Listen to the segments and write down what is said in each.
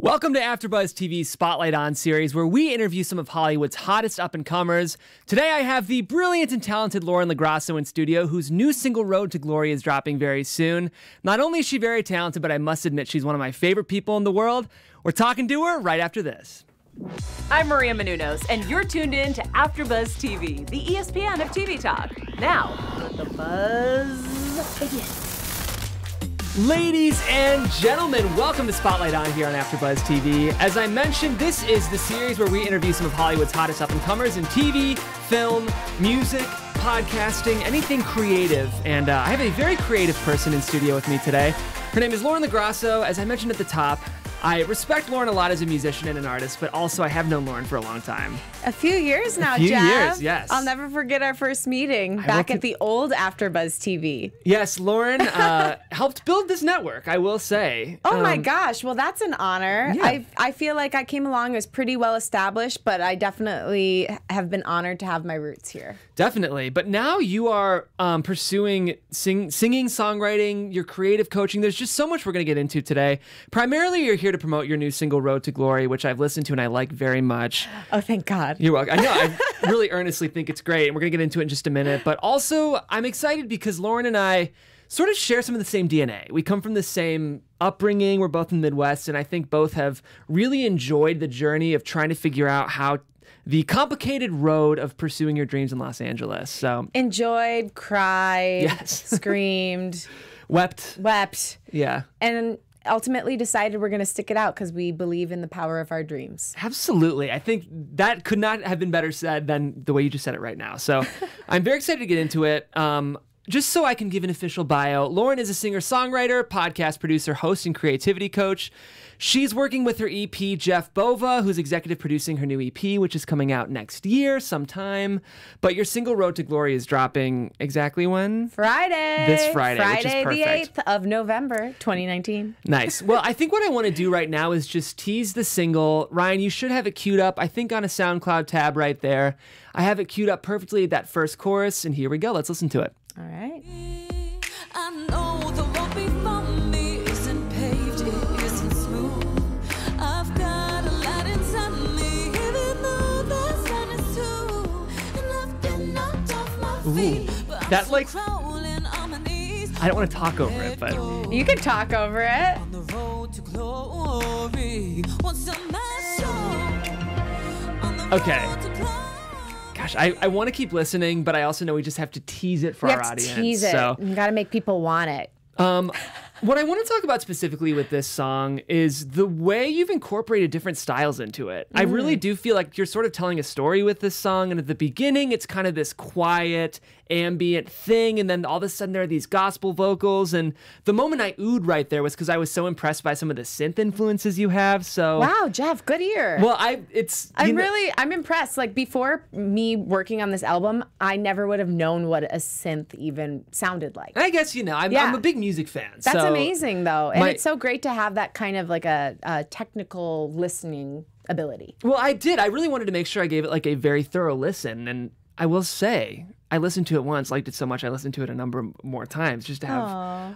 Welcome to AfterBuzz TV's Spotlight On series, where we interview some of Hollywood's hottest up-and-comers. Today, I have the brilliant and talented Lauren LoGrasso in studio, whose new single "Road to Glory" is dropping very soon. Not only is she very talented, but I must admit she's one of my favorite people in the world. We're talking to her right after this. I'm Maria Menounos, and you're tuned in to AfterBuzz TV, the ESPN of TV talk. Now, let the buzz begin. Ladies and gentlemen, welcome to Spotlight On here on AfterBuzz TV. As I mentioned, this is the series where we interview some of Hollywood's hottest up-and-comers in TV, film, music, podcasting, anything creative. And uh, I have a very creative person in studio with me today. Her name is Lauren LoGrasso. As I mentioned at the top, I respect Lauren a lot as a musician and an artist, but also I have known Lauren for a long time. A few years now, few Jeff. years, yes. I'll never forget our first meeting will back at the old AfterBuzz TV. Yes, Lauren uh, helped build this network, I will say. Oh my Um, gosh! Well, that's an honor. Yeah. I I feel like I came along as pretty well established, but I definitely have been honored to have my roots here. Definitely. But now you are um, pursuing sing- singing, songwriting, your creative coaching. There's just so much we're going to get into today. Primarily, you're here to promote your new single, Road to Glory, which I've listened to and I like very much. Oh, thank God. You're welcome. I know. I really earnestly think it's great. And we're going to get into it in just a minute. But also, I'm excited because Lauren and I sort of share some of the same DNA. We come from the same upbringing. We're both in the Midwest. And I think both have really enjoyed the journey of trying to figure out how the complicated road of pursuing your dreams in Los Angeles. So, Enjoyed, cried, Yes. screamed, wept. wept, Yeah. and ultimately decided we're going to stick it out because we believe in the power of our dreams. Absolutely. I think that could not have been better said than the way you just said it right now. So I'm very excited to get into it. Um, just so I can give an official bio, Lauren is a singer songwriter, podcast producer, host, and creativity coach. She's working with her EP, Jeff Bova, who's executive producing her new EP, which is coming out next year sometime. But your single Road to Glory is dropping exactly when? Friday. This Friday, which is Friday the 8th of November, 2019. Nice. Well, I think what I want to do right now is just tease the single. Ryan, you should have it queued up, I think, on a SoundCloud tab right there. I have it queued up perfectly, at that first chorus, and here we go. Let's listen to it. All right. Off my feet, but I'm that, like- crawling on my knees. I don't want to talk over it, but You can talk over it. On the road to glory, once I'm On the Okay. road to glory. gosh, I, I want to keep listening, but I also know we just have to tease it for We our have to audience. tease it. So, You got to make people want it. um, what I want to talk about specifically with this song is the way you've incorporated different styles into it. I really Mm. do feel like you're sort of telling a story with this song. And at the beginning, it's kind of this quiet, ambient thing. And then all of a sudden, there are these gospel vocals. And the moment I oohed right there was because I was so impressed by some of the synth influences you have. So, Wow, Jeff, good ear. well, I, it's, I'm know- really, I'm impressed. Like before me working on this album, I never would have known what a synth even sounded like. I guess, you know, I'm, Yeah. I'm a big music fan. That's so- amazing, though, and my- it's so great to have that kind of like a, a technical listening ability. Well, I did. I really wanted to make sure I gave it like a very thorough listen, and I will say I listened to it once, liked it so much, I listened to it a number more times just to have.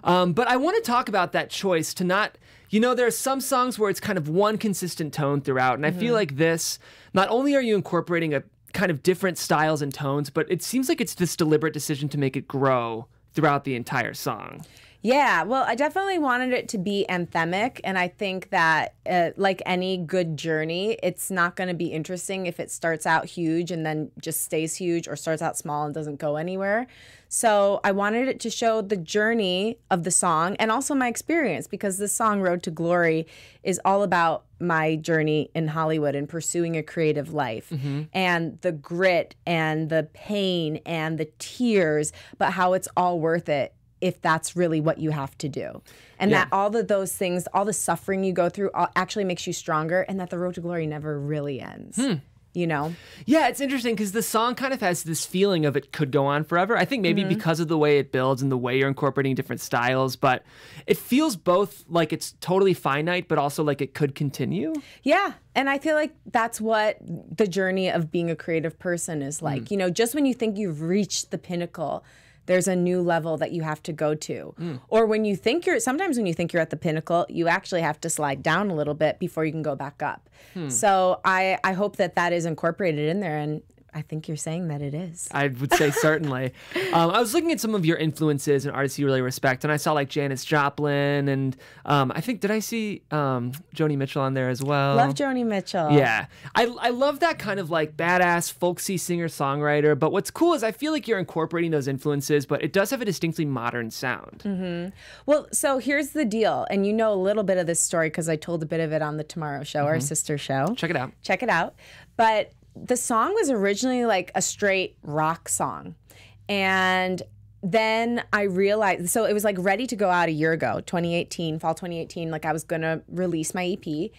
Um, but I want to talk about that choice to not. You know, there are some songs where it's kind of one consistent tone throughout, and I feel like this. Not only are you incorporating a kind of different styles and tones, but it seems like it's this deliberate decision to make it grow throughout the entire song. Yeah, well, I definitely wanted it to be anthemic, and I think that, uh, like any good journey, it's not going to be interesting if it starts out huge and then just stays huge, or starts out small and doesn't go anywhere. So I wanted it to show the journey of the song and also my experience, because this song "Road to Glory" is all about my journey in Hollywood and pursuing a creative life, and the grit and the pain and the tears, but how it's all worth it if that's really what you have to do. And that all of those things, all the suffering you go through all, actually makes you stronger and that the road to glory never really ends. Hmm. You know? Yeah, it's interesting because the song kind of has this feeling of it could go on forever. I think maybe mm-hmm. because of the way it builds and the way you're incorporating different styles, but it feels both like it's totally finite, but also like it could continue. Yeah. And I feel like that's what the journey of being a creative person is like. Hmm. You know, just when you think you've reached the pinnacle, there's a new level that you have to go to. Mm. Or when you think you're, sometimes when you think you're at the pinnacle, you actually have to slide down a little bit before you can go back up. Hmm. So I, I hope that that is incorporated in there. And I think you're saying that it is. I would say certainly. um, I was looking at some of your influences and artists you really respect, and I saw like Janis Joplin, and um, I think did I see um, Joni Mitchell on there as well? Love Joni Mitchell. Yeah, I, I love that kind of like badass folksy singer songwriter. But what's cool is I feel like you're incorporating those influences, but it does have a distinctly modern sound. Mm-hmm. Well, so here's the deal, and you know a little bit of this story because I told a bit of it on the Tomorrow Show, our sister show. Mm-hmm. Check it out. Check it out. But the song was originally like a straight rock song. And then I realized, so it was like ready to go out a year ago, 2018, fall 2018. Like I was going to release my EP.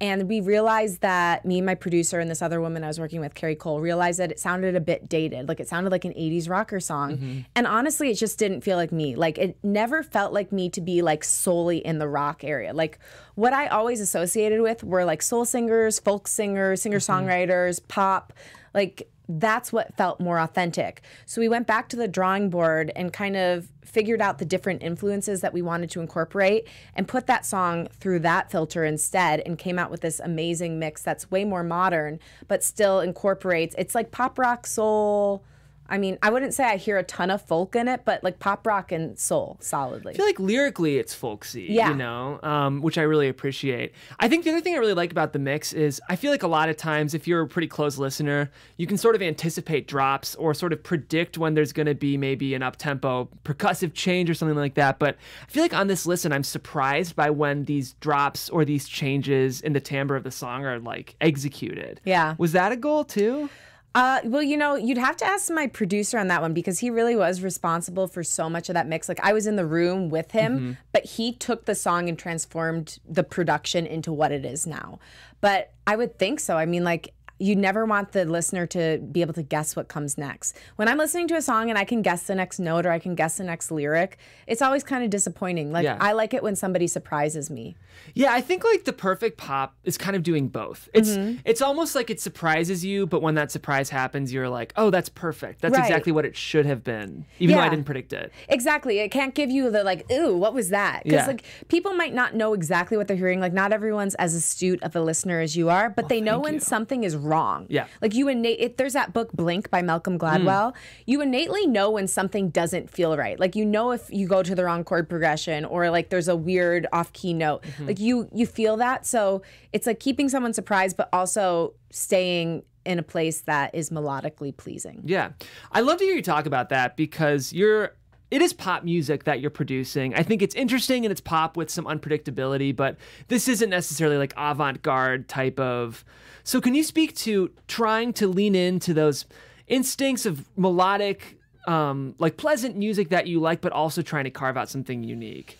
And we realized that me and my producer and this other woman I was working with, Carrie Cole, realized that it sounded a bit dated. Like it sounded like an 80s rocker song. Mm-hmm. And honestly, it just didn't feel like me. Like it never felt like me to be like solely in the rock area. Like what I always associated with were like soul singers, folk singers, singer songwriters, pop. Like that's what felt more authentic. So we went back to the drawing board and kind of figured out the different influences that we wanted to incorporate and put that song through that filter instead and came out with this amazing mix that's way more modern but still incorporates it's like pop rock soul I mean, I wouldn't say I hear a ton of folk in it, but like pop rock and soul solidly. I feel like lyrically it's folksy, Yeah. you know, um, which I really appreciate. I think the other thing I really like about the mix is I feel like a lot of times, if you're a pretty close listener, you can sort of anticipate drops or sort of predict when there's going to be maybe an up tempo percussive change or something like that. But I feel like on this listen, I'm surprised by when these drops or these changes in the timbre of the song are like executed. Yeah. Was that a goal too? Uh, well, you know, you'd have to ask my producer on that one because he really was responsible for so much of that mix. Like I was in the room with him, but he took the song and transformed the production into what it is now. But I would think so. I mean, like you never want the listener to be able to guess what comes next. When I'm listening to a song and I can guess the next note or I can guess the next lyric, it's always kind of disappointing. Like Yeah. I like it when somebody surprises me. Yeah, I think like the perfect pop is kind of doing both. It's mm-hmm. it's almost like it surprises you, but when that surprise happens, you're like, "Oh, that's perfect. That's Right. exactly what it should have been." Even though I didn't predict it. Exactly. It can't give you the like, ooh, what was that? Because Yeah. like people might not know exactly what they're hearing. Like not everyone's as astute of a listener as you are, but oh, they know when you. something is wrong. Yeah. Like you innate. It, there's that book Blink by Malcolm mm. Gladwell. You innately know when something doesn't feel right. Like you know if you go to the wrong chord progression or like there's a weird off key note. Mm-hmm. Like you you feel that. So it's like keeping someone surprised, but also staying in a place that is melodically pleasing. Yeah. I love to hear you talk about that because you're it is pop music that you're producing. I think it's interesting and it's pop with some unpredictability, but this isn't necessarily like avant-garde type of. So can you speak to trying to lean into those instincts of melodic um, like pleasant music that you like, but also trying to carve out something unique.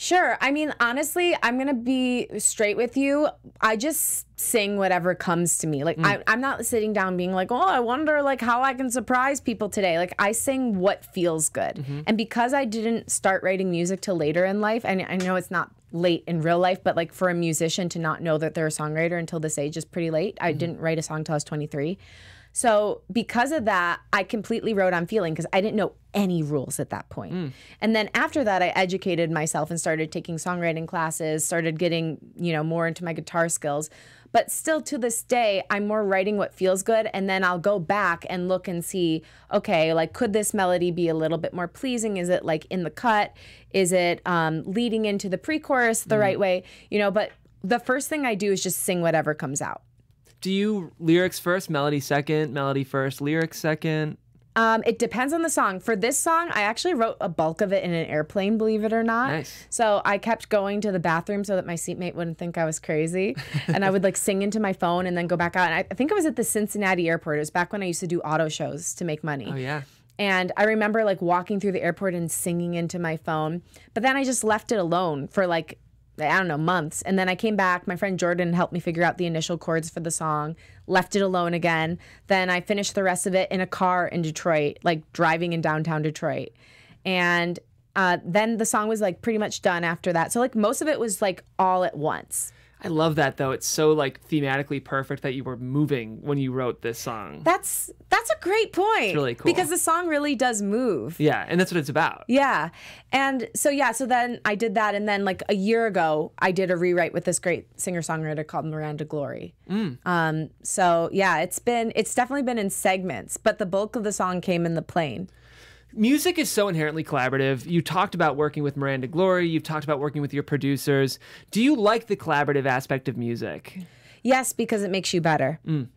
Sure. I mean, honestly, I'm going to be straight with you. I just sing whatever comes to me. Like, mm. I, I'm not sitting down being like, oh, I wonder like how I can surprise people today. Like, I sing what feels good. Mm-hmm. And because I didn't start writing music till later in life, and I know it's not late in real life, but like for a musician to not know that they're a songwriter until this age is pretty late. I mm-hmm. didn't write a song till I was 23. So because of that, I completely wrote on feeling because I didn't know any rules at that point. And then after that, I educated myself and started taking songwriting classes, started getting, you know, more into my guitar skills. But still to this day, I'm more writing what feels good. And then I'll go back and look and see, okay, like, could this melody be a little bit more pleasing? Is it like in the cut? Is it um, leading into the pre chorus the right way? You know, but the first thing I do is just sing whatever comes out. Do you lyrics first, melody second, melody first, lyrics second? Um, it depends on the song. For this song, I actually wrote a bulk of it in an airplane, believe it or not. Nice. So I kept going to the bathroom so that my seatmate wouldn't think I was crazy. and I would like sing into my phone and then go back out. And I, I think it was at the Cincinnati airport. It was back when I used to do auto shows to make money. Oh yeah. And I remember like walking through the airport and singing into my phone. But then I just left it alone for like, I don't know, months. And then I came back. My friend Jordan helped me figure out the initial chords for the song, left it alone again. Then I finished the rest of it in a car in Detroit, like driving in downtown Detroit. And uh, then the song was like pretty much done after that. So like most of it was like all at once. I love that though. It's so like thematically perfect that you were moving when you wrote this song. That's that's a great point. It's really cool. because the song really does move. yeah, and that's what it's about. Yeah. And so yeah, so then I did that and then like a year ago I did a rewrite with this great singer-songwriter called Miranda Glory. Um so yeah, it's been it's definitely been in segments, but the bulk of the song came in the plane. Music is so inherently collaborative. You talked about working with Miranda Glory, you've talked about working with your producers. Do you like the collaborative aspect of music? Yes, because it makes you better. Mm.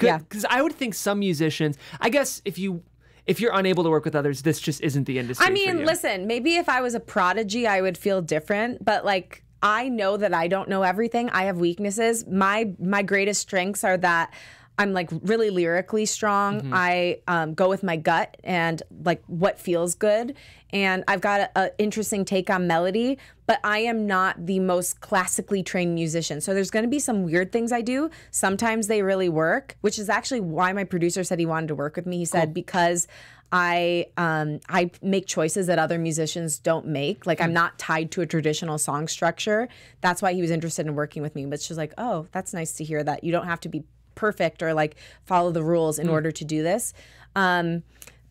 Yeah. Because I would think some musicians, I guess if you if you're unable to work with others, this just isn't the industry. I mean, listen, maybe if I was a prodigy, I would feel different, but like I know that I don't know everything. I have weaknesses. My my greatest strengths are that I'm like really lyrically strong. Mm-hmm. I um, go with my gut and like what feels good. And I've got an interesting take on melody, but I am not the most classically trained musician. So there's going to be some weird things I do. Sometimes they really work, which is actually why my producer said he wanted to work with me. He said because I um, I make choices that other musicians don't make. Like I'm not tied to a traditional song structure. That's why he was interested in working with me. But she's like, oh, that's nice to hear that you don't have to be perfect or like follow the rules in order to do this. Um,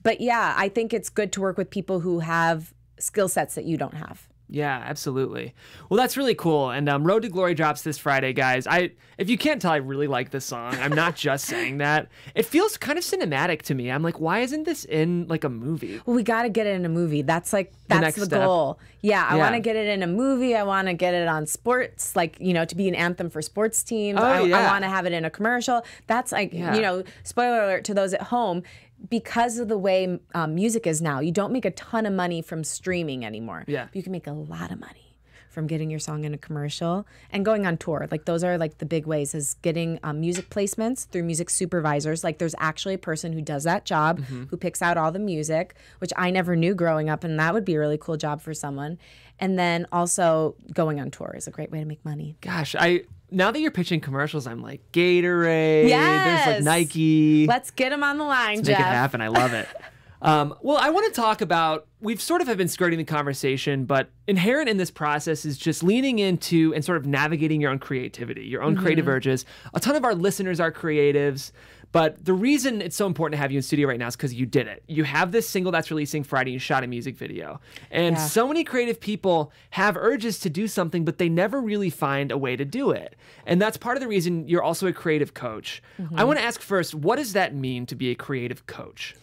but yeah, I think it's good to work with people who have skill sets that you don't have. Yeah, absolutely. Well, that's really cool. And um, Road to Glory drops this Friday, guys. I, if you can't tell, I really like this song. I'm not just saying that. It feels kind of cinematic to me. I'm like, why isn't this in like a movie? Well, we got to get it in a movie. That's like that's next the, goal. Yeah, I Yeah. want to get it in a movie. I want to get it on sports, like you know, to be an anthem for sports teams. Oh, I, I want to have it in a commercial. That's like Yeah. you know, spoiler alert to those at home. Because of the way um, music is now, you don't make a ton of money from streaming anymore. Yeah. you can make a lot of money from getting your song in a commercial and going on tour. Like those are like the big ways is getting um, music placements through music supervisors. Like there's actually a person who does that job who picks out all the music, which I never knew growing up, and that would be a really cool job for someone. And then also going on tour is a great way to make money. Gosh, I now that you're pitching commercials, I'm like Gatorade. There's like Nike. Let's get them on the line, Make Jeff. it happen. I love it. Um, well, I want to talk about. We've sort of have been skirting the conversation, but inherent in this process is just leaning into and sort of navigating your own creativity, your own creative urges. A ton of our listeners are creatives, but the reason it's so important to have you in studio right now is because you did it. You have this single that's releasing Friday. You shot a music video, and Yeah. so many creative people have urges to do something, but they never really find a way to do it. And that's part of the reason you're also a creative coach. Mm-hmm. I want to ask first, what does that mean to be a creative coach?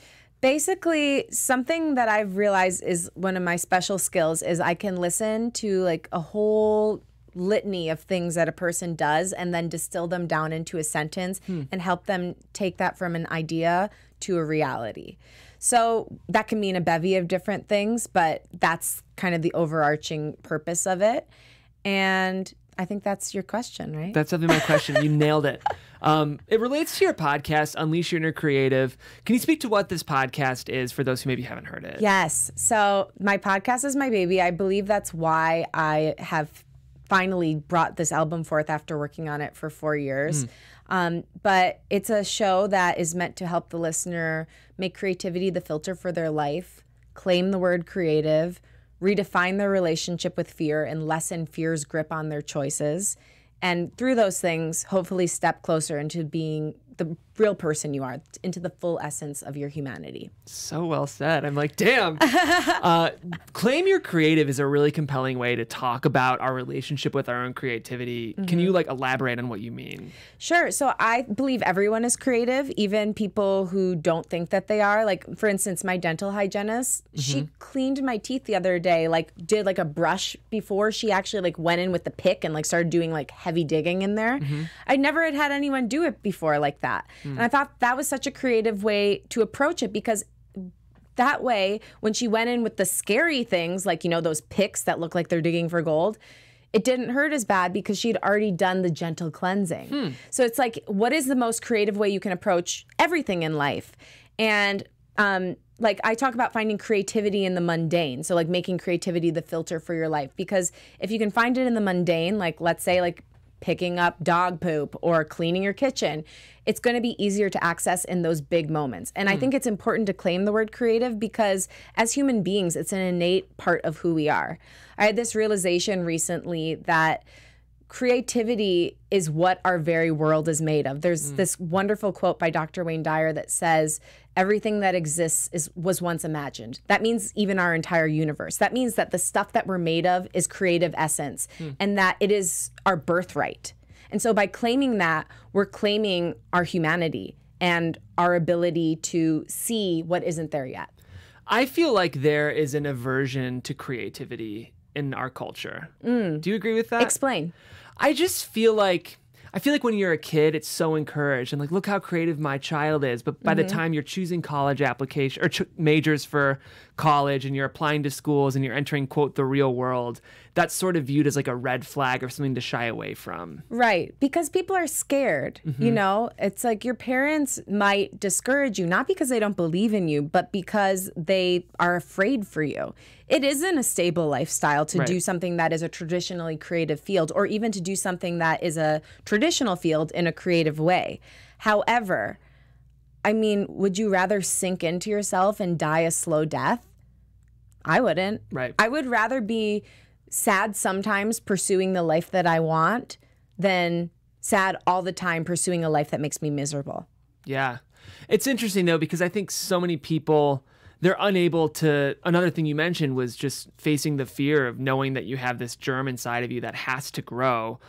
basically something that i've realized is one of my special skills is i can listen to like a whole litany of things that a person does and then distill them down into a sentence and help them take that from an idea to a reality so that can mean a bevy of different things but that's kind of the overarching purpose of it and i think that's your question right That's definitely my question. You nailed it. Um, it relates to your podcast, Unleash Your Inner Creative. Can you speak to what this podcast is for those who maybe haven't heard it? Yes. So my podcast is my baby. I believe that's why I have finally brought this album forth after working on it for four years. Um, but it's a show that is meant to help the listener make creativity the filter for their life, claim the word creative, redefine their relationship with fear, and lessen fear's grip on their choices. And through those things, hopefully step closer into being the real person you are, into the full essence of your humanity. So well said. I'm like, damn. uh, claim your creative is a really compelling way to talk about our relationship with our own creativity. Can you mm-hmm. like elaborate on what you mean? Sure. So I believe everyone is creative, even people who don't think that they are. Like, for instance, my dental hygienist, she mm-hmm. cleaned my teeth the other day, like, did like a brush before she actually like went in with the pick and like started doing like heavy digging in there. Mm-hmm. I never had had anyone do it before like that. And I thought that was such a creative way to approach it because that way, when she went in with the scary things, like, you know, those picks that look like they're digging for gold, it didn't hurt as bad because she'd already done the gentle cleansing. So it's like, what is the most creative way you can approach everything in life? And, um, like I talk about finding creativity in the mundane. So like making creativity the filter for your life because if you can find it in the mundane, like let's say like picking up dog poop or cleaning your kitchen, it's going to be easier to access in those big moments. And I hmm. think it's important to claim the word creative because as human beings, it's an innate part of who we are. I had this realization recently that creativity is what our very world is made of. There's mm. this wonderful quote by Dr. Wayne Dyer that says, everything that exists is was once imagined. That means even our entire universe. That means that the stuff that we're made of is creative essence hmm. and that it is our birthright. And so by claiming that, we're claiming our humanity and our ability to see what isn't there yet. I feel like there is an aversion to creativity in our culture. Mm. Do you agree with that? Explain. I just feel like I feel like when you're a kid, it's so encouraged and like, look how creative my child is. But by the mm-hmm. time you're choosing college application or ch- majors for college and you're applying to schools and you're entering quote the real world, that's sort of viewed as like a red flag or something to shy away from. Right. Because people are scared. You mm-hmm. know, it's like your parents might discourage you, not because they don't believe in you, but because they are afraid for you. It isn't a stable lifestyle to Right. do something that is a traditionally creative field or even to do something that is a traditional field in a creative way. However, I mean, would you rather sink into yourself and die a slow death? I wouldn't. Right. I would rather be sad sometimes pursuing the life that I want than sad all the time pursuing a life that makes me miserable. Yeah. It's interesting though because I think so many people they're unable to another thing you mentioned was just facing the fear of knowing that you have this germ inside of you that has to grow.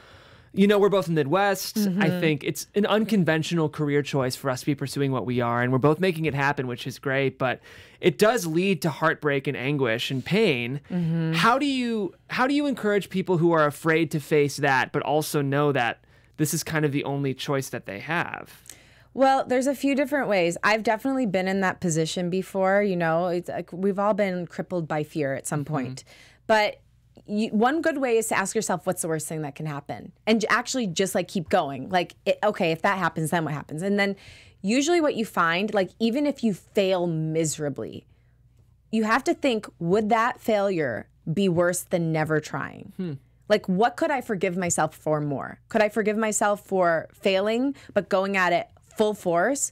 You know, we're both in the Midwest. I mm-hmm. think it's an unconventional career choice for us to be pursuing what we are, and we're both making it happen, which is great. But it does lead to heartbreak and anguish and pain. Mm-hmm. How do you how do you encourage people who are afraid to face that, but also know that this is kind of the only choice that they have? Well, there's a few different ways. I've definitely been in that position before. You know, it's like we've all been crippled by fear at some mm-hmm. point. But you, one good way is to ask yourself, what's the worst thing that can happen? And actually just like keep going. Like, it, okay, if that happens, then what happens? And then usually what you find, like, even if you fail miserably, you have to think, would that failure be worse than never trying? Hmm. Like, what could I forgive myself for more? Could I forgive myself for failing, but going at it full force?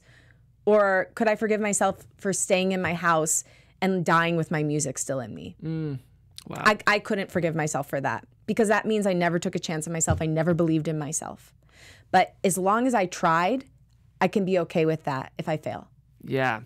Or could I forgive myself for staying in my house and dying with my music still in me? Hmm. Wow. I, I couldn't forgive myself for that because that means I never took a chance on myself. I never believed in myself. But as long as I tried, I can be okay with that if I fail. Yeah.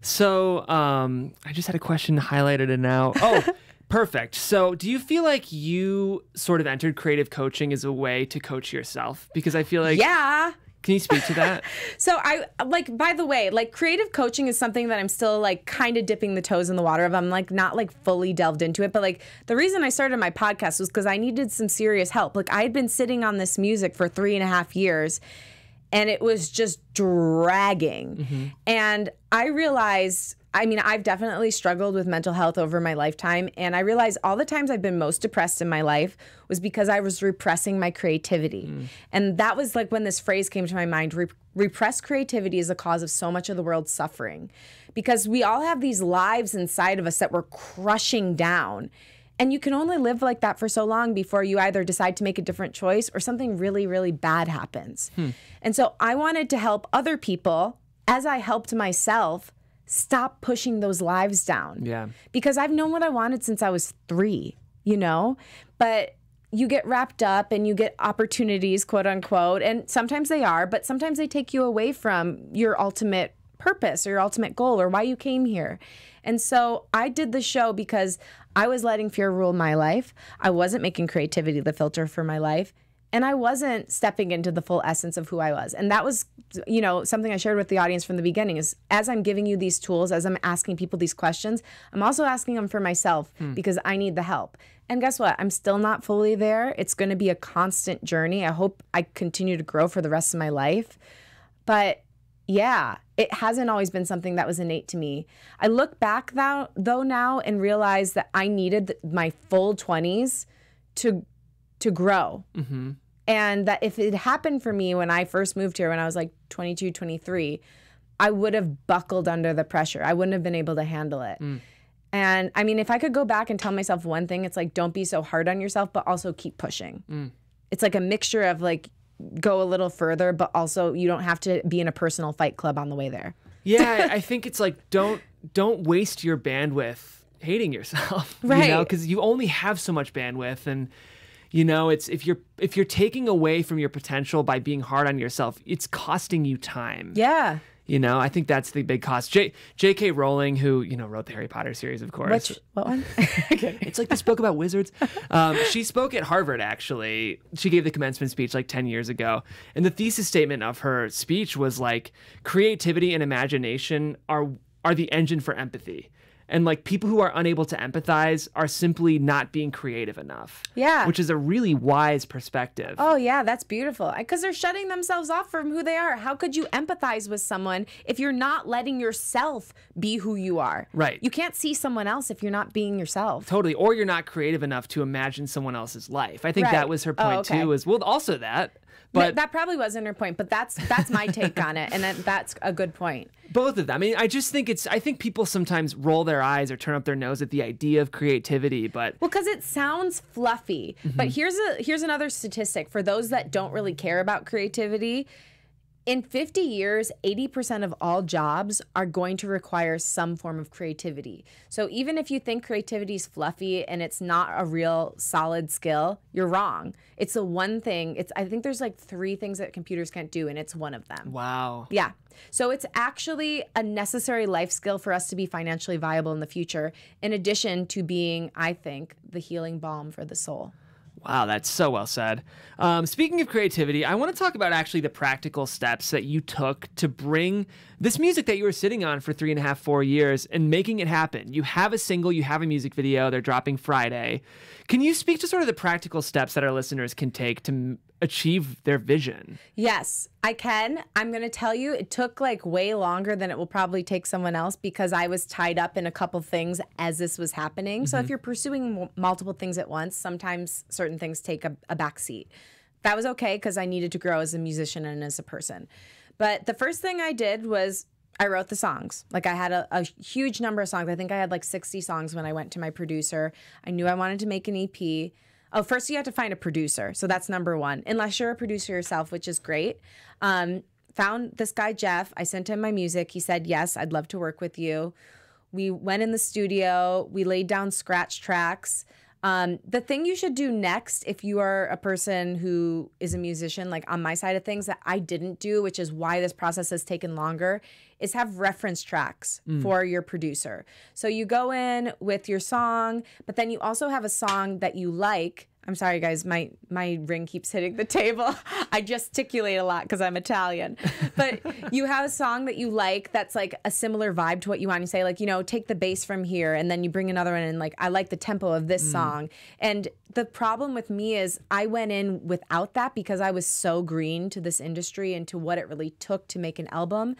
So um, I just had a question highlighted and now. Oh, perfect. So do you feel like you sort of entered creative coaching as a way to coach yourself? Because I feel like. Yeah. Can you speak to that? So I like by the way, like creative coaching is something that I'm still like kind of dipping the toes in the water of. I'm like not like fully delved into it, but like the reason I started my podcast was because I needed some serious help. Like I had been sitting on this music for three and a half years and it was just dragging. Mm-hmm. And I realized I mean, I've definitely struggled with mental health over my lifetime. And I realized all the times I've been most depressed in my life was because I was repressing my creativity. Mm. And that was like when this phrase came to my mind Re- repressed creativity is the cause of so much of the world's suffering. Because we all have these lives inside of us that we're crushing down. And you can only live like that for so long before you either decide to make a different choice or something really, really bad happens. Hmm. And so I wanted to help other people as I helped myself stop pushing those lives down. Yeah. Because I've known what I wanted since I was three, you know? But you get wrapped up and you get opportunities, quote unquote, and sometimes they are, but sometimes they take you away from your ultimate purpose or your ultimate goal or why you came here. And so I did the show because I was letting fear rule my life. I wasn't making creativity the filter for my life. And I wasn't stepping into the full essence of who I was. And that was, you know, something I shared with the audience from the beginning is as I'm giving you these tools, as I'm asking people these questions, I'm also asking them for myself hmm. because I need the help. And guess what? I'm still not fully there. It's going to be a constant journey. I hope I continue to grow for the rest of my life. But yeah, it hasn't always been something that was innate to me. I look back though, though now and realize that I needed my full 20s to to grow. Mm-hmm. And that if it happened for me when I first moved here when I was like 22, 23, I would have buckled under the pressure. I wouldn't have been able to handle it. Mm. And I mean, if I could go back and tell myself one thing, it's like don't be so hard on yourself, but also keep pushing. Mm. It's like a mixture of like go a little further, but also you don't have to be in a personal fight club on the way there. Yeah, I think it's like don't don't waste your bandwidth hating yourself, You know, Right. because you only have so much bandwidth, and You know, it's if you're if you're taking away from your potential by being hard on yourself, it's costing you time. Yeah. You know, I think that's the big cost. J. J.K. Rowling, who you know wrote the Harry Potter series, of course. Which what one? It's like this book about wizards. Um, she spoke at Harvard, actually. She gave the commencement speech like 10 years ago. And the thesis statement of her speech was like creativity and imagination are, are the engine for empathy. And like people who are unable to empathize are simply not being creative enough. Yeah. Which is a really wise perspective. Oh yeah, that's beautiful. Because they're shutting themselves off from who they are. How could you empathize with someone if you're not letting yourself be who you are? Right. You can't see someone else if you're not being yourself. Totally. Or you're not creative enough to imagine someone else's life. I think Right. that was her Oh, point okay. too, was well also that. But that probably wasn't her point, but that's that's my take on it, and that, that's a good point. both of them. I mean, I just think it's I think people sometimes roll their eyes or turn up their nose at the idea of creativity, but Well, because it sounds fluffy. But mm-hmm. here's a here's another statistic for those that don't really care about creativity. In 50 years, 80% of all jobs are going to require some form of creativity. So even if you think creativity is fluffy and it's not a real solid skill, you're wrong. It's the one thing. It's I think there's like three things that computers can't do and it's one of them. wow. Yeah. So it's actually a necessary life skill for us to be financially viable in the future, in addition to being, I think, the healing balm for the soul. Wow, that's so well said. Um, speaking of creativity, I want to talk about actually the practical steps that you took to bring this music that you were sitting on for three and a half, four years and making it happen. You have a single, you have a music video, they're dropping Friday. Can you speak to sort of the practical steps that our listeners can take to achieve their vision? Yes, I can. I'm going to tell you, it took like way longer than it will probably take someone else because I was tied up in a couple things as this was happening. So if mm-hmm. you're pursuing m- multiple things at once, sometimes certain things take a, a back seat. That was okay because I needed to grow as a musician and as a person. But the first thing I did was I wrote the songs. Like I had a, a huge number of songs. I think I had like 60 songs when I went to my producer. I knew I wanted to make an EP. Oh, first you have to find a producer. So that's number one. Unless you're a producer yourself, which is great. Um, found this guy, Jeff. I sent him my music. He said, Yes, I'd love to work with you. We went in the studio. We laid down scratch tracks. Um, the thing you should do next, if you are a person who is a musician, like on my side of things, that I didn't do, which is why this process has taken longer, is have reference tracks for your producer. So you go in with your song, but then you also have a song that you like. I'm sorry, guys. My my ring keeps hitting the table. I gesticulate a lot because I'm Italian. But you have a song that you like that's like a similar vibe to what you want. You say like, you know, take the bass from here, and then you bring another one, and like, I like the tempo of this mm. song. And the problem with me is I went in without that because I was so green to this industry and to what it really took to make an album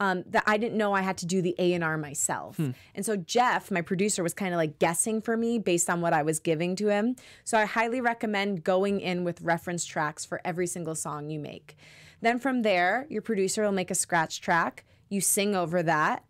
um, that I didn't know I had to do the A and R myself. And so Jeff, my producer, was kind of like guessing for me based on what I was giving to him. So I highly recommend going in with reference tracks for every single song you make. Then from there, your producer will make a scratch track. You sing over that.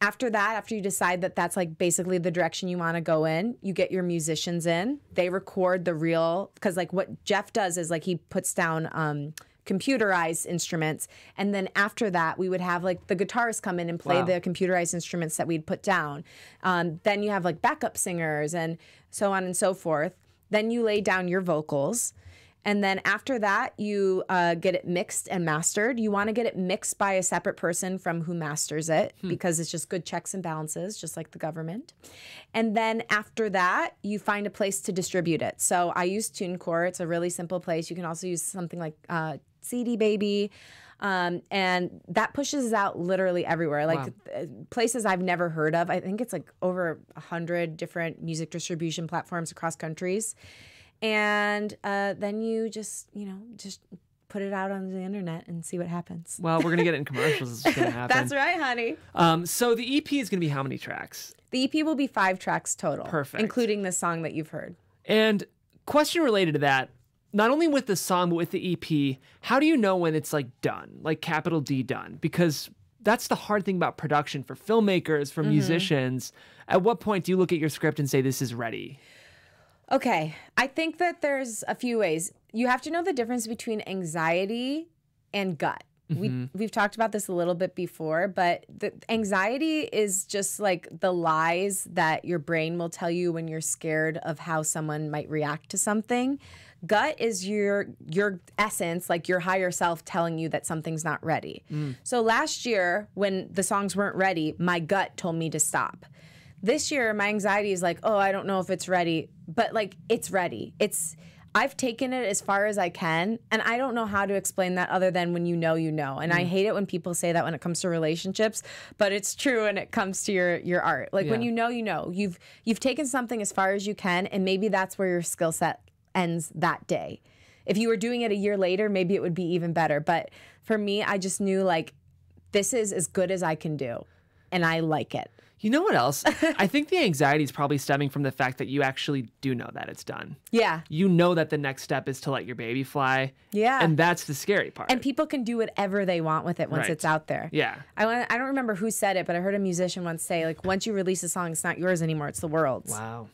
After that, after you decide that that's like basically the direction you want to go in, you get your musicians in. They record the real because like what Jeff does is like he puts down um, computerized instruments, and then after that we would have like the guitarists come in and play Wow. the computerized instruments that we'd put down. Um, then you have like backup singers and so on and so forth. Then you lay down your vocals. And then after that, you uh, get it mixed and mastered. You want to get it mixed by a separate person from who masters it because it's just good checks and balances, just like the government. And then after that, you find a place to distribute it. So I use TuneCore. It's a really simple place. You can also use something like uh, CD Baby. Um, and that pushes out literally everywhere, like uh, places I've never heard of. I think it's like over a hundred different music distribution platforms across countries and uh, then you just you know just put it out on the internet and see what happens. Well, we're gonna get it in commercials. It's gonna happen. That's right, honey. Um, so the EP is gonna be how many tracks? The EP will be five tracks total, Perfect. including the song that you've heard. And question related to that, not only with the song but with the EP, how do you know when it's like done, like capital D done? Because that's the hard thing about production for filmmakers, for mm-hmm. musicians. At what point do you look at your script and say this is ready? Okay, I think that there's a few ways. You have to know the difference between anxiety and gut. We mm-hmm. we've talked about this a little bit before, but the anxiety is just like the lies that your brain will tell you when you're scared of how someone might react to something. Gut is your your essence, like your higher self telling you that something's not ready. Mm. So last year when the songs weren't ready, my gut told me to stop. This year my anxiety is like, "Oh, I don't know if it's ready." But like it's ready. It's I've taken it as far as I can, and I don't know how to explain that other than when you know, you know. And I mm. hate it when people say that when it comes to relationships, but it's true when it comes to your your art. Like when you know, you know. You've you've taken something as far as you can, and maybe that's where your skill set ends that day. If you were doing it a year later, maybe it would be even better. But for me, I just knew like this is as good as I can do, and I like it. You know what else? I think the anxiety is probably stemming from the fact that you actually do know that it's done. Yeah. You know that the next step is to let your baby fly. Yeah. And that's the scary part. And people can do whatever they want with it once Right. it's out there. Yeah. I want, I don't remember who said it, but I heard a musician once say like once you release a song, it's not yours anymore, it's the world's. Wow.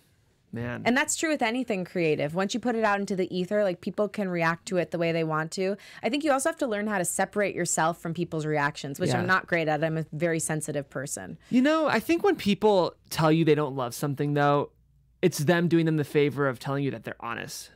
Man. And that's true with anything creative. Once you put it out into the ether, like people can react to it the way they want to. I think you also have to learn how to separate yourself from people's reactions, which Yeah. I'm not great at. I'm a very sensitive person. You know, I think when people tell you they don't love something, though, it's them doing them the favor of telling you that they're honest.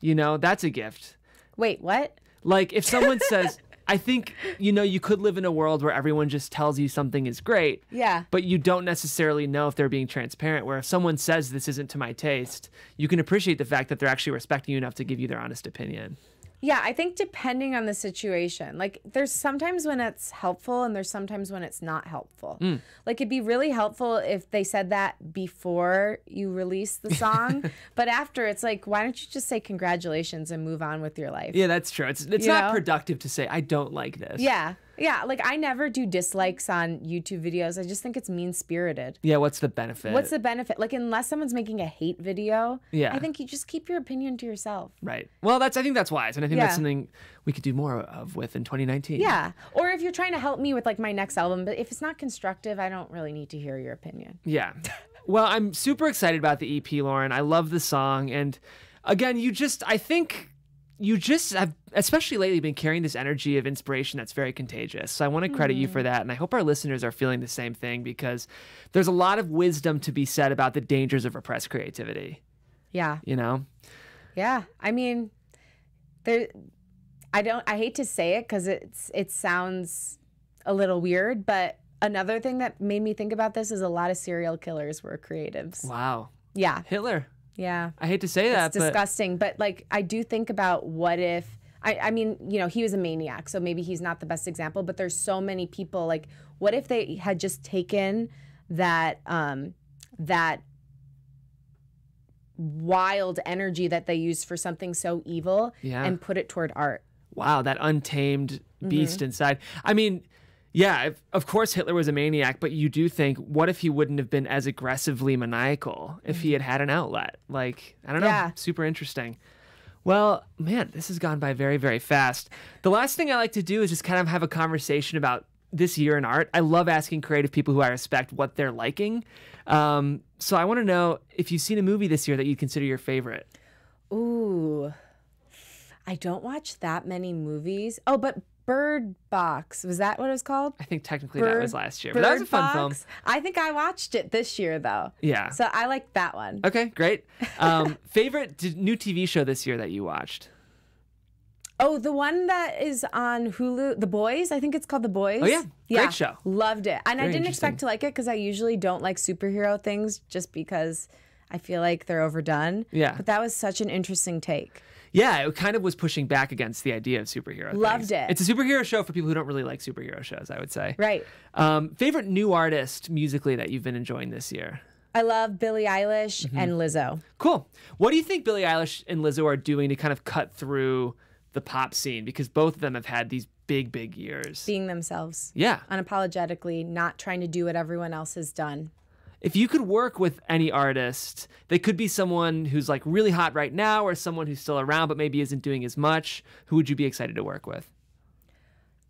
You know, that's a gift. Wait, what? Like if someone says, I think, you know, you could live in a world where everyone just tells you something is great, Yeah. but you don't necessarily know if they're being transparent. Where if someone says this isn't to my taste, you can appreciate the fact that they're actually respecting you enough to give you their honest opinion. Yeah, I think depending on the situation, like there's sometimes when it's helpful and there's sometimes when it's not helpful. Mm. Like it'd be really helpful if they said that before you release the song, but after it's like, why don't you just say congratulations and move on with your life? Yeah, that's true. It's it's You not know? productive to say I don't like this. Yeah. Yeah. Like I never do dislikes on YouTube videos. I just think it's mean spirited. Yeah, what's the benefit? What's the benefit? Like, unless someone's making a hate video, Yeah. I think you just keep your opinion to yourself. Right. Well, that's I think that's wise, and I think that's something we could do more of with in 2019. Yeah. Or if you're trying to help me with like my next album, but if it's not constructive, I don't really need to hear your opinion. Yeah. Well, I'm super excited about the EP, Lauren. I love the song, and again, you just I think you just have especially lately been carrying this energy of inspiration that's very contagious. So I want to credit you for mm. that, and I hope our listeners are feeling the same thing because there's a lot of wisdom to be said about the dangers of repressed creativity. Yeah. You know. Yeah. I mean, there, I don't, I hate to say it because it's, it sounds a little weird, but another thing that made me think about this is a lot of serial killers were creatives. Wow. Yeah. Hitler. Yeah. I hate to say that, it's but disgusting. But like, I do think about what if. I, I mean, you know, he was a maniac, so maybe he's not the best example. But there's so many people. Like, what if they had just taken that um, that wild energy that they used for something so evil Yeah. and put it toward art? wow, that untamed beast inside. I mean, yeah, if, of course Hitler was a maniac, but you do think, what if he wouldn't have been as aggressively maniacal if he had had an outlet? Like, I don't know, Yeah. super interesting. Well, man, this has gone by very, very fast. The last thing I like to do is just kind of have a conversation about this year in art. I love asking creative people who I respect what they're liking. Um, so I want to know if you've seen a movie this year that you consider your favorite. Ooh, I don't watch that many movies. Oh, but Bird Box was that what it was called? I think technically that was last year, but that was a Bird fun film. Box? I think I watched it this year though. Yeah. So I like that one. Okay, great. Um, favorite d- new TV show this year that you watched? Oh, the one that is on Hulu, The Boys. I think it's called The Boys. Oh, yeah. Great show. Loved it, and I didn't expect to like it because I usually don't like superhero things just because I feel like they're overdone. Yeah. But that was such an interesting take. Yeah, it kind of was pushing back against the idea of superhero. Loved things. it. It's a superhero show for people who don't really like superhero shows. I would say. Right. Um, favorite new artist musically that you've been enjoying this year? I love Billie Eilish Mm-hmm. and Lizzo. Cool. What do you think Billie Eilish and Lizzo are doing to kind of cut through the pop scene? Because both of them have had these big, big years. Being themselves. yeah. Unapologetically, not trying to do what everyone else has done. If you could work with any artist, they could be someone who's like really hot right now or someone who's still around but maybe isn't doing as much. Who would you be excited to work with?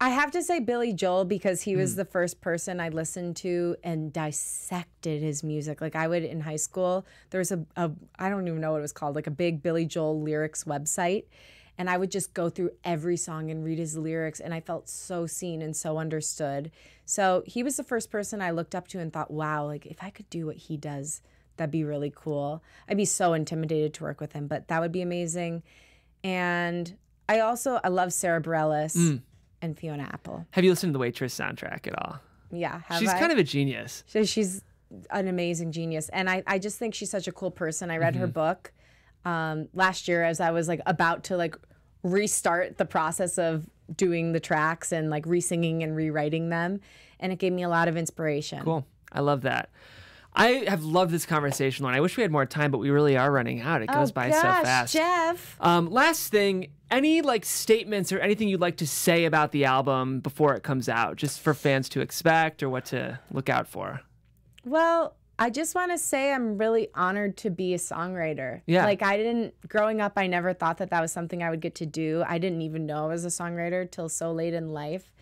I have to say Billy Joel because he was hmm. the first person I listened to and dissected his music. Like I would in high school, there was a, a I don't even know what it was called, like a big Billy Joel lyrics website. And I would just go through every song and read his lyrics and I felt so seen and so understood. So he was the first person I looked up to and thought, wow, like if I could do what he does, that'd be really cool. I'd be so intimidated to work with him, but that would be amazing. And I also I love Sara Bareilles Mm. and Fiona Apple. Have you listened to the Waitress soundtrack at all? Yeah, have She's I? kind of a genius. So she's an amazing genius, and I, I just think she's such a cool person. I read her book um, last year as I was like about to like restart the process of doing the tracks and like re-singing and rewriting them, and it gave me a lot of inspiration. Cool. I love that. I have loved this conversation, Lauren. I wish we had more time, but we really are running out. It goes oh, by gosh, so fast. Jeff. Um, last thing, any like statements or anything you'd like to say about the album before it comes out, just for fans to expect or what to look out for? Well, I just want to say I'm really honored to be a songwriter. Yeah. Like I didn't growing up I never thought that that was something I would get to do. I didn't even know I was a songwriter till so late in life.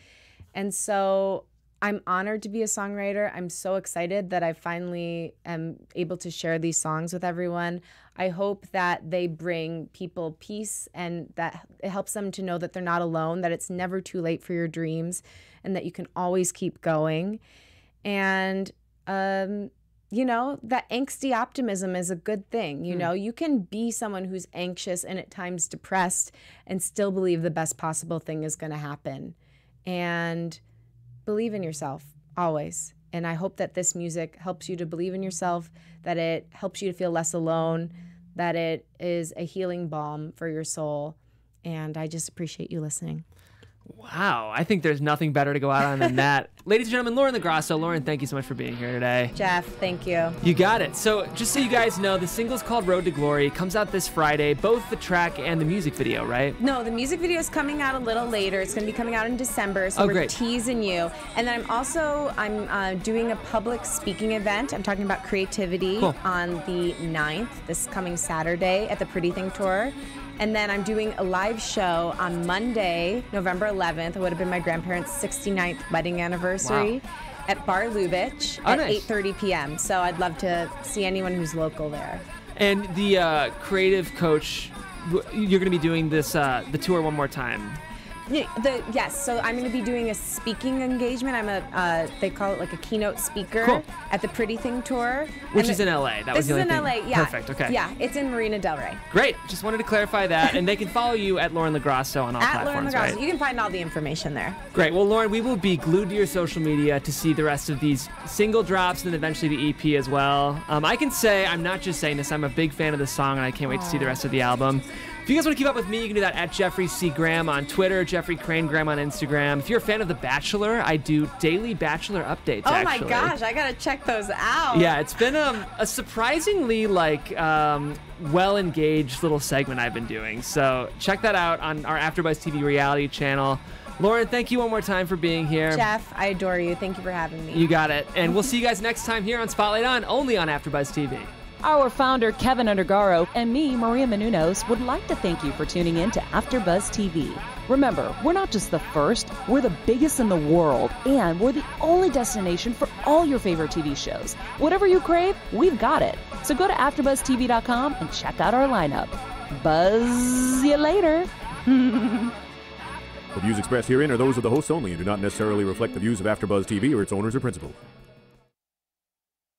And so I'm honored to be a songwriter. I'm so excited that I finally am able to share these songs with everyone. I hope that they bring people peace and that it helps them to know that they're not alone, that it's never too late for your dreams, and that you can always keep going. And um, you know, that angsty optimism is a good thing. You hmm. know, you can be someone who's anxious and at times depressed and still believe the best possible thing is going to happen. And believe in yourself always. And I hope that this music helps you to believe in yourself, that it helps you to feel less alone, that it is a healing balm for your soul. And I just appreciate you listening. Wow, I think there's nothing better to go out on than that. Ladies and gentlemen, Lauren LoGrasso. Lauren, thank you so much for being here today. Jeff, thank you. You got it. So, just so you guys know, the single's called Road to Glory. It comes out this Friday, both the track and the music video, right? No, the music video is coming out a little later. It's going to be coming out in December, so Oh, we're great. teasing you. And then I'm also I'm uh, doing a public speaking event. I'm talking about creativity Cool. on the 9th, this coming Saturday at the Pretty Thing Tour. And then I'm doing a live show on Monday, November 11th. It would have been my grandparents' 69th wedding anniversary at Bar Lubitsch Oh, at nice. 8:30 p.m. So I'd love to see anyone who's local there. And the uh, creative coach, you're going to be doing this uh, the tour one more time. Yeah, The, yes, so I'm going to be doing a speaking engagement. I'm a uh, they call it like a keynote speaker Cool. at the Pretty Thing tour, Which And is the- in LA. That was this the is in thing. LA. Yeah, Perfect. Okay. Yeah, it's in Marina Del Rey. Great. Just wanted to clarify that. And they can follow you at Lauren LoGrasso on all At Lauren platforms, LoGrasso. right? You can find all the information there. Great. Well, Lauren, we will be glued to your social media to see the rest of these single drops and then eventually the EP as well. Um, I can say, I'm not just saying this, I'm a big fan of the song and I can't wait to see the rest of the album. If you guys want to keep up with me, you can do that at Jeffrey C. Graham on Twitter, Jeffrey Crane Graham on Instagram. If you're a fan of The Bachelor, I do daily Bachelor updates. Oh actually. my gosh, I gotta check those out. Yeah, it's been um, a surprisingly like um, well engaged little segment I've been doing. So check that out on our AfterBuzz TV reality channel. Lauren, thank you one more time for being here. Jeff, I adore you. Thank you for having me. You got it. And we'll see you guys next time here on Spotlight On, only on AfterBuzz TV. Our founder, Keven Undergaro, and me, Maria Menounos, would like to thank you for tuning in to AfterBuzz TV. Remember, we're not just the first, we're the biggest in the world, and we're the only destination for all your favorite TV shows. Whatever you crave, we've got it. So go to AfterBuzzTV.com and check out our lineup. Buzz you later. The views expressed herein are those of the hosts only and do not necessarily reflect the views of AfterBuzz TV or its owners or principals.